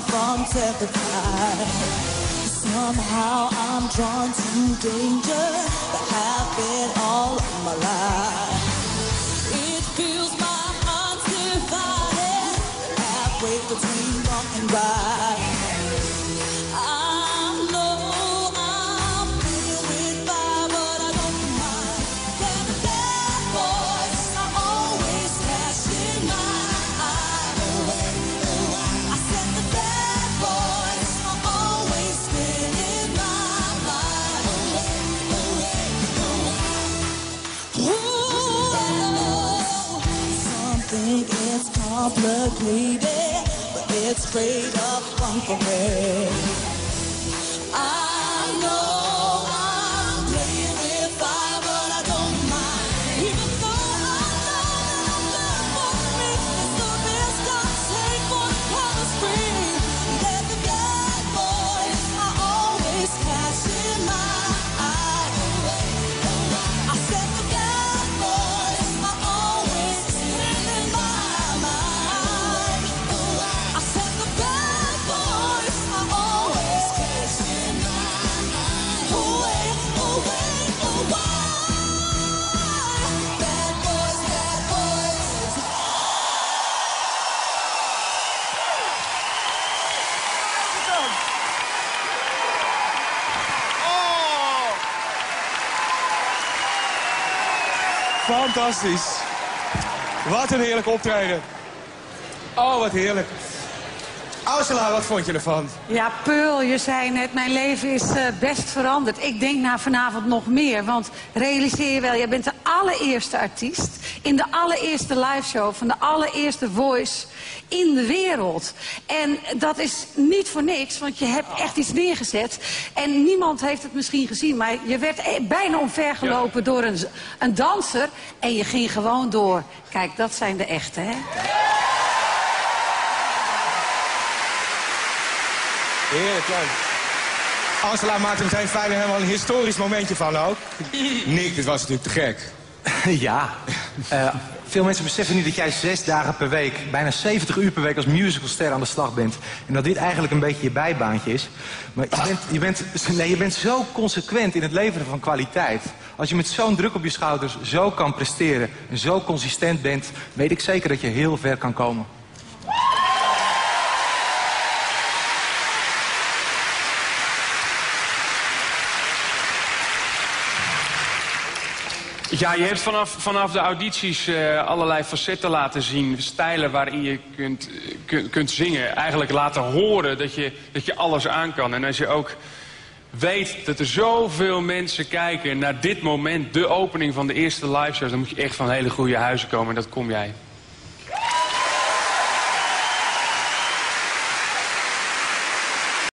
from terrified. Somehow I'm drawn to danger, have been all of my life. It feels my mind's divided, halfway between wrong and right. Complicated, but it's straight up fun for me. Fantastisch. Wat een heerlijk optreden. Oh, wat heerlijk. Ursula, wat vond je ervan? Ja, Pearl, je zei net, mijn leven is eh, best veranderd. Ik denk na vanavond nog meer, want realiseer je wel... jij bent de allereerste artiest in de allereerste liveshow... van de allereerste Voice in de wereld. En dat is niet voor niks, want je hebt echt iets neergezet. En niemand heeft het misschien gezien, maar je werd eh, bijna omvergelopen... door een, een danser en je ging gewoon door. Kijk, dat zijn de echte, hè? Heerlijk, leuk. Ursula maakt er meteen fijn en helemaal een historisch momentje van ook. Nick, dit was natuurlijk te gek. Ja. Eh, veel mensen beseffen niet dat jij zes dagen per week, bijna 70 uur per week als musicalster aan de slag bent. En dat dit eigenlijk een beetje je bijbaantje is. Maar je bent, je bent, nee, je bent zo consequent in het leveren van kwaliteit. Als je met zo'n druk op je schouders zo kan presteren en zo consistent bent, weet ik zeker dat je heel ver kan komen. Ja, je hebt vanaf, vanaf de audities eh, allerlei facetten laten zien. Stijlen waarin je kunt, eh, kunt, kunt zingen. Eigenlijk laten horen dat je, dat je alles aan kan. En als je ook weet dat er zoveel mensen kijken naar dit moment... de opening van de eerste live dan moet je echt van hele goede huizen komen. En dat kom jij.